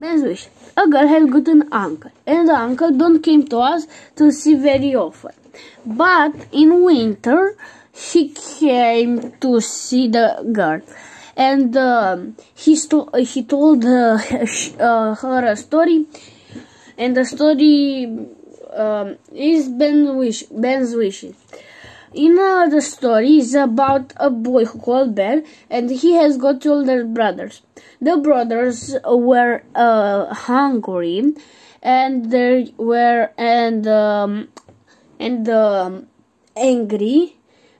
Ben's wish. A girl had got an uncle, and the uncle don't came to us to see very often. But in winter, he came to see the girl, and um, he, he told uh, uh, her a story, and the story um, is Ben's wish. Ben's wishes. In uh, the story is about a boy called Ben, and he has got two older brothers. The brothers were uh, hungry, and they were and um, and um, angry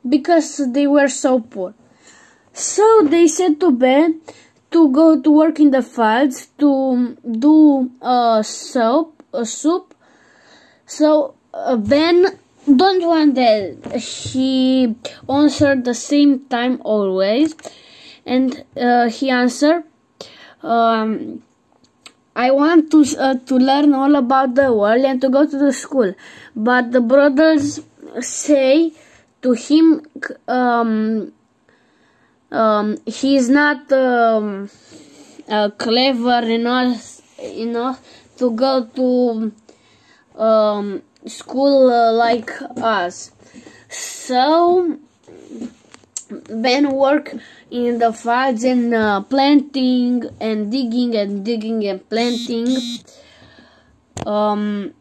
because they were so poor. So they said to Ben to go to work in the fields to do a soup, a soup. So uh, Ben don't want that he answered the same time always. And uh, he answered um, I want to uh, to learn all about the world and to go to the school. But the brothers say to him um, um, he is not um, uh, clever enough enough to go to um, school uh, like us. So Ben work in the fields and uh, planting and digging and digging and planting. Um,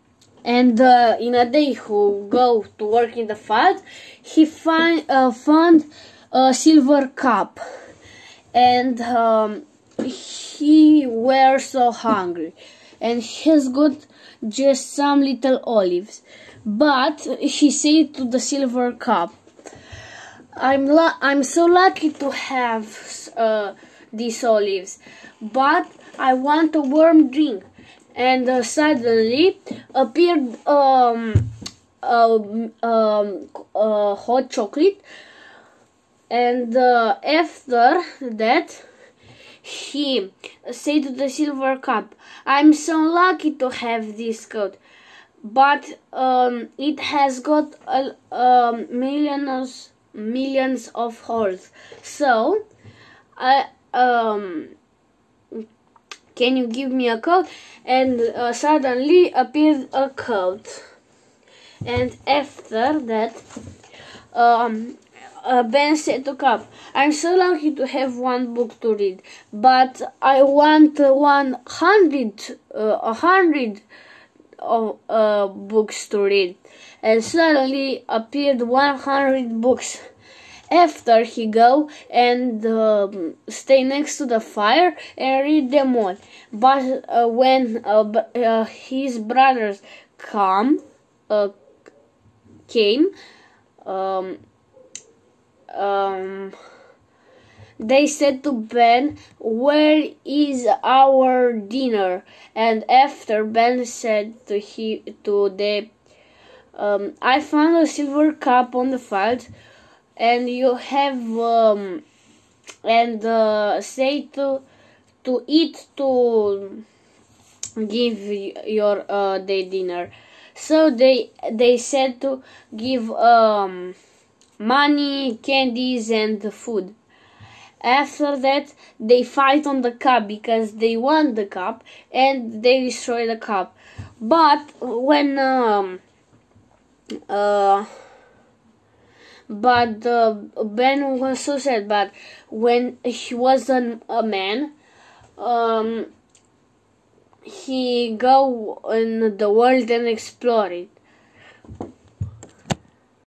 and uh, in a day who go to work in the field, he find uh, found a silver cup, and um, he were so hungry, and he's got just some little olives. But he said to the silver cup, I'm I'm so lucky to have uh, these olives, but I want a warm drink. And uh, suddenly appeared um, um, um, hot chocolate, and uh, after that he said to the silver cup, I'm so lucky to have this coat, but um, it has got um, millions, millions of holes. So, I, um, can you give me a coat? And uh, suddenly appeared a coat. And after that, um, uh, Ben said to Cap, I'm so lucky to have one book to read, but I want uh, 100, uh, a hundred of uh, books to read. And suddenly appeared 100 books. After he go and um, stay next to the fire and read them all. But uh, when uh, uh, his brothers come, uh, came, um, um, they said to Ben, Where is our dinner? And after Ben said to he to the um, I found a silver cup on the field and you have um, and uh, say to to eat to give your uh, day dinner. So they they said to give um money, candies, and food. After that, they fight on the cup because they want the cup and they destroy the cup. But when um, uh, but uh, Ben was so sad. But when he was an, a man, um, he go in the world and explore it.